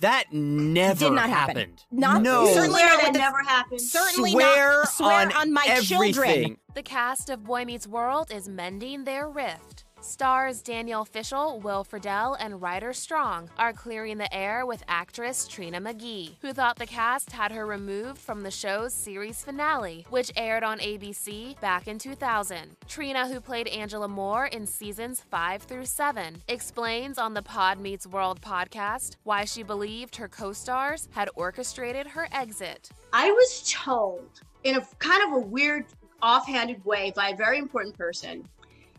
That never Did not happen. happened. Not- no. certainly Swear not that the- never happened. Certainly swear not swear on, on, my everything. children. The cast of Boy Meets World is mending their rift. Stars Danielle Fishel, Will Friedle, and Rider Strong are clearing the air with actress Trina McGee, who thought the cast had her removed from the show's series finale, which aired on ABC back in 2000. Trina, who played Angela Moore in seasons 5 through 7, explains on the Pod Meets World podcast why she believed her co stars had orchestrated her exit. I was told in a kind of a weird, offhanded way by a very important person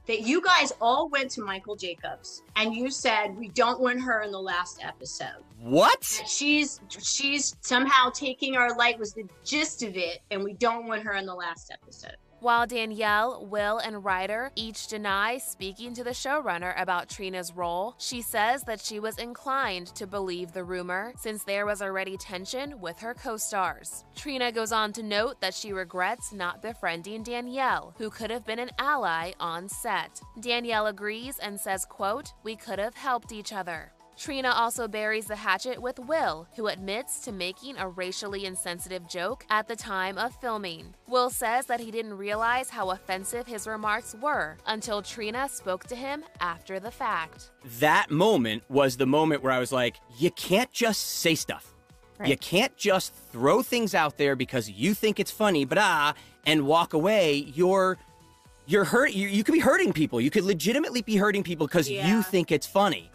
that you guys all went to Michael Jacobs and you said we don't want her in the last episode. What? She's she's somehow taking our light was the gist of it, and we don't want her in the last episode. While Danielle, Will, and Rider each deny speaking to the showrunner about Trina's role, she says that she was inclined to believe the rumor since there was already tension with her co stars. Trina goes on to note that she regrets not befriending Danielle, who could have been an ally on set. Danielle agrees and says, quote, We could have helped each other. Trina also buries the hatchet with Will, who admits to making a racially insensitive joke at the time of filming. Will says that he didn't realize how offensive his remarks were until Trina spoke to him after the fact. That moment was the moment where I was like, you can't just say stuff. You can't just throw things out there because you think it's funny, but ah, and walk away. You're you're hurt. You, you could be hurting people. You could legitimately be hurting people because Yeah. you think it's funny.